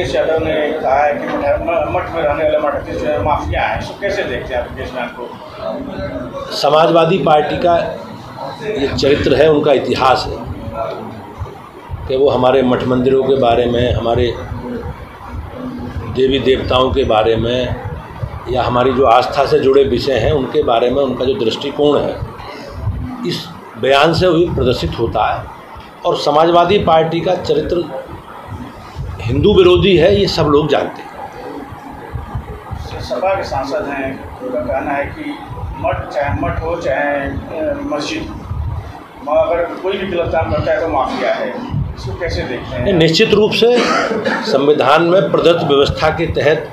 अखिलेश यादव ने कहा है कि मठ में रहने वाले मठाधीश माफिया हैं इसको कैसे देखते हैं अखिलेश बयान को? समाजवादी पार्टी का ये चरित्र है, उनका इतिहास है कि वो हमारे मठ मंदिरों के बारे में, हमारे देवी देवताओं के बारे में, या हमारी जो आस्था से जुड़े विषय हैं, उनके बारे में उनका जो दृष्टिकोण है, इस बयान से भी प्रदर्शित होता है। और समाजवादी पार्टी का चरित्र हिंदू विरोधी है ये सब लोग जानते हैं। सपा के सांसद हैं उनका कहना है कि मठ चाहे मठ हो चाहे मस्जिद अगर कोई भी गलत काम करता है तो माफिया है। इसको कैसे देखते हैं? निश्चित रूप से संविधान में प्रदत्त व्यवस्था के तहत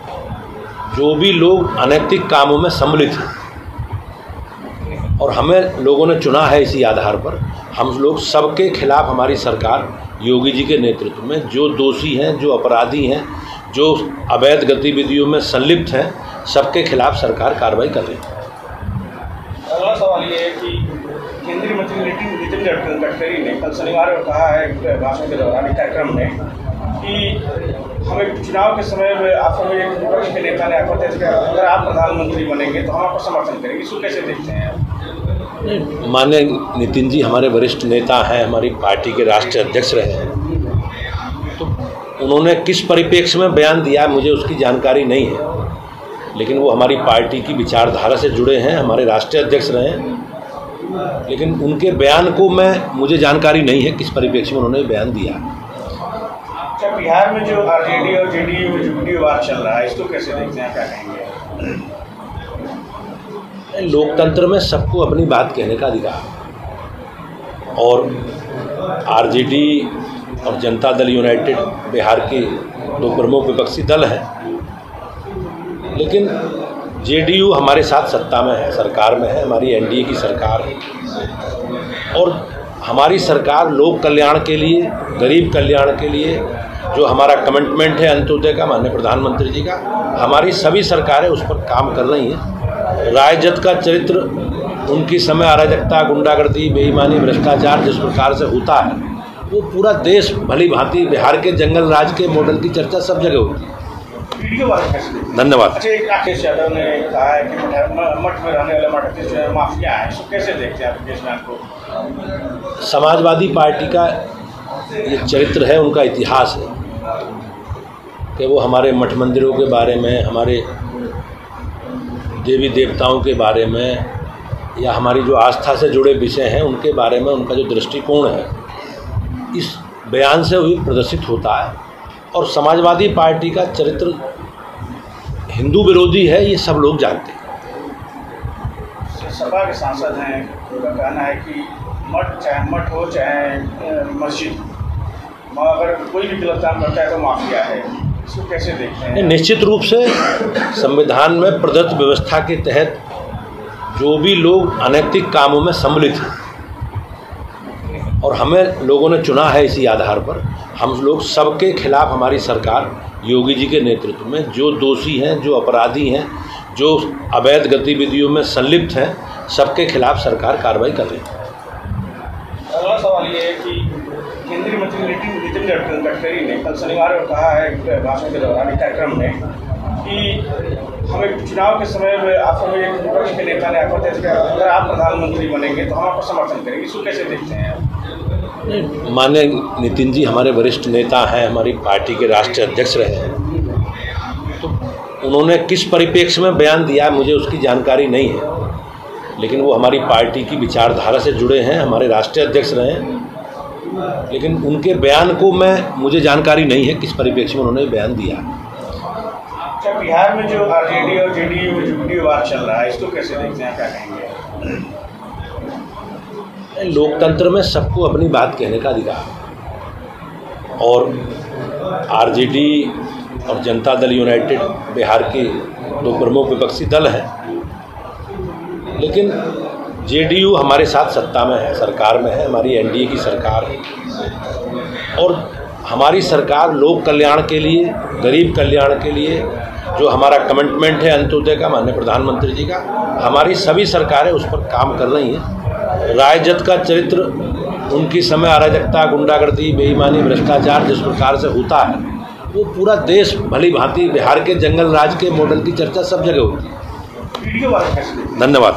जो भी लोग अनैतिक कामों में सम्मिलित हैं और हमें लोगों ने चुना है इसी आधार पर हम लोग सबके खिलाफ हमारी सरकार योगी जी के नेतृत्व में, जो दोषी हैं, जो अपराधी हैं, जो अवैध गतिविधियों में संलिप्त हैं, सबके खिलाफ सरकार कार्रवाई कर रही है। अगला सवाल ये है कि केंद्रीय मंत्री नितिन गडकरी ने कल शनिवार को कहा है भाषण के दौरान कार्यक्रम में, कि हमें चुनाव के समय में आप एक विपक्ष के नेता ने आपको अगर आप प्रधानमंत्री बनेंगे तो हम आपको समर्थन करेंगे। इसको कैसे देखते हैं माननीय नितिन जी, हमारे वरिष्ठ नेता हैं, हमारी पार्टी के राष्ट्रीय अध्यक्ष रहे हैं। तो उन्होंने किस परिप्रेक्ष्य में बयान दिया है, मुझे उसकी जानकारी नहीं है। लेकिन वो हमारी पार्टी की विचारधारा से जुड़े हैं, हमारे राष्ट्रीय अध्यक्ष रहे हैं। लेकिन उनके बयान को मैं, मुझे जानकारी नहीं है किस परिप्रेक्ष्य में उन्होंने बयान दिया। अच्छा बिहार में जो आरजेडी और जेडीयू में वीडियोवाद चल रहा है, इसको कैसे देखते हैं, क्या कहेंगे? लोकतंत्र में सबको अपनी बात कहने का अधिकार। और आरजेडी और जनता दल यूनाइटेड बिहार के दो प्रमुख विपक्षी दल हैं। लेकिन जेडीयू हमारे साथ सत्ता में है, सरकार में है, हमारी एनडीए की सरकार है। और हमारी सरकार लोक कल्याण के लिए, गरीब कल्याण के लिए, जो हमारा कमिटमेंट है अंत्योदय का, माननीय प्रधानमंत्री जी का, हमारी सभी सरकारें उस पर काम कर रही हैं। रायजत का चरित्र उनकी समय अराजकता गुंडागर्दी बेईमानी भ्रष्टाचार जिस प्रकार से होता है वो पूरा देश भली भांति बिहार के जंगल राज के मॉडल की चर्चा सब जगह होती है। धन्यवाद। अच्छा यादव ने कहा है कि मठ में रहने वाले मठाधीश जो है इसको कैसे देखते हैं को? समाजवादी पार्टी का ये चरित्र है उनका इतिहास है कि वो हमारे मठ मंदिरों के बारे में हमारे देवी देवताओं के बारे में या हमारी जो आस्था से जुड़े विषय हैं, उनके बारे में उनका जो दृष्टिकोण है, इस बयान से भी प्रदर्शित होता है। और समाजवादी पार्टी का चरित्र हिंदू विरोधी है, ये सब लोग जानते हैं। सपा के सांसद हैं, उनका कहना है कि मठ चाहे मठ हो, चाहे मस्जिद अगर कोई भी गलत काम करता है तो माफिया है। इसको कैसे देखते हैं? निश्चित रूप से संविधान में प्रदत्त व्यवस्था के तहत जो भी लोग अनैतिक कामों में सम्मिलित हैं और हमें लोगों ने चुना है इसी आधार पर हम लोग सबके खिलाफ हमारी सरकार योगी जी के नेतृत्व में जो दोषी हैं जो अपराधी हैं जो अवैध गतिविधियों में संलिप्त हैं सबके खिलाफ सरकार कार्रवाई कर रही है। अगला सवाल ये है कि केंद्रीय मंत्री नितिन नितिन गडकरी ने कल शनिवार को कहा है भाषण के दौरान एक कार्यक्रम में कि हमें चुनाव के समय में आप हमें एक विपक्ष के नेता ने आपको तय किया अगर आप प्रधानमंत्री बनेंगे तो हम आपको समर्थन करेंगे। इसको कैसे देखते हैं माननीय नितिन जी, हमारे वरिष्ठ नेता हैं, हमारी पार्टी के राष्ट्रीय अध्यक्ष रहे हैं। तो उन्होंने किस परिप्रेक्ष्य में बयान दिया मुझे उसकी जानकारी नहीं है। लेकिन वो हमारी पार्टी की विचारधारा से जुड़े हैं, हमारे राष्ट्रीय अध्यक्ष रहे हैं। लेकिन उनके बयान को मैं मुझे जानकारी नहीं है किस परिप्रेक्ष्य में उन्होंने बयान दिया। अच्छा बिहार में जो आरजेडी और जेडीयू में जो वीडियोवाद चल रहा है इसको कैसे देखते हैं क्या कहेंगे? लोकतंत्र में सबको अपनी बात कहने का अधिकार और आरजेडी और जनता दल यूनाइटेड बिहार के दो प्रमुख विपक्षी दल हैं। लेकिन जेडीयू हमारे साथ सत्ता में है, सरकार में है, हमारी एनडीए की सरकार है। और हमारी सरकार लोक कल्याण के लिए, गरीब कल्याण के लिए, जो हमारा कमिटमेंट है अंत्योदय का, माननीय प्रधानमंत्री जी का, हमारी सभी सरकारें उस पर काम कर रही हैं। रायजत का चरित्र, उनकी समय अराजकता, गुंडागर्दी, बेईमानी, भ्रष्टाचार जिस प्रकार से होता है, वो पूरा देश भली भांति, बिहार के जंगल राज के मॉडल की चर्चा सब जगह होती है। धन्यवाद।